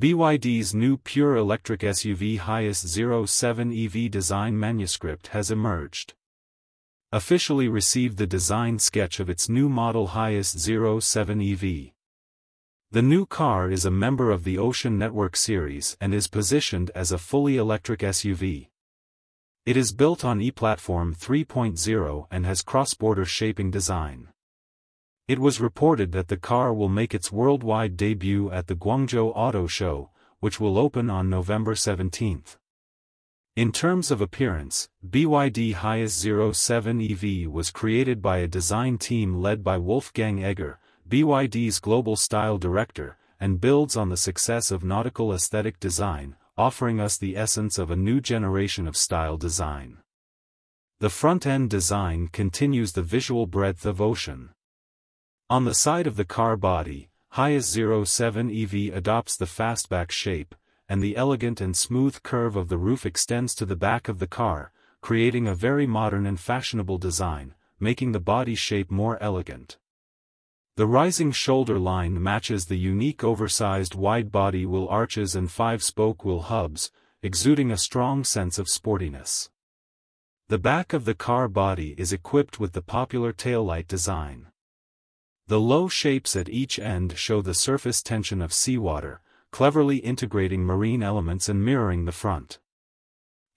BYD's new pure electric SUV Hiace 07 EV design manuscript has emerged. Officially received the design sketch of its new model Hiace 07 EV. The new car is a member of the Ocean Network series and is positioned as a fully electric SUV. It is built on E-Platform 3.0 and has cross-border shaping design. It was reported that the car will make its worldwide debut at the Guangzhou Auto Show, which will open on November 17. In terms of appearance, BYD Hiace 07 EV was created by a design team led by Wolfgang Egger, BYD's global style director, and builds on the success of nautical aesthetic design, offering us the essence of a new generation of style design. The front-end design continues the visual breadth of Ocean. On the side of the car body, Hiace 07 EV adopts the fastback shape, and the elegant and smooth curve of the roof extends to the back of the car, creating a very modern and fashionable design, making the body shape more elegant. The rising shoulder line matches the unique oversized wide-body wheel arches and five-spoke wheel hubs, exuding a strong sense of sportiness. The back of the car body is equipped with the popular taillight design. The low shapes at each end show the surface tension of seawater, cleverly integrating marine elements and mirroring the front.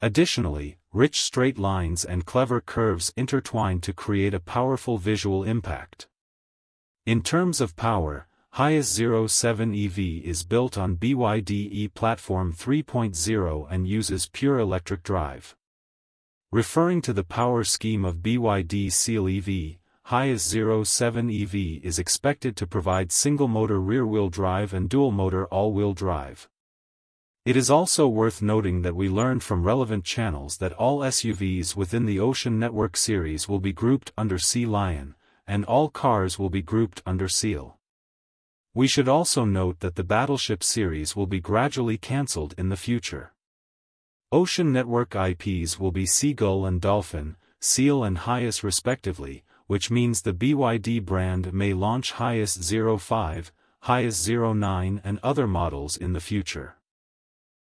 Additionally, rich straight lines and clever curves intertwine to create a powerful visual impact. In terms of power, Hiace 07 EV is built on BYD E Platform 3.0 and uses pure electric drive. Referring to the power scheme of BYD Seal EV, Hiace 07 EV is expected to provide single-motor rear-wheel drive and dual-motor all-wheel drive. It is also worth noting that we learned from relevant channels that all SUVs within the Ocean Network series will be grouped under Sea Lion, and all cars will be grouped under Seal. We should also note that the Battleship series will be gradually cancelled in the future. Ocean Network IPs will be Seagull and Dolphin, Seal and Hiace respectively, which means the BYD brand may launch Hiace 05, Hiace 09 and other models in the future.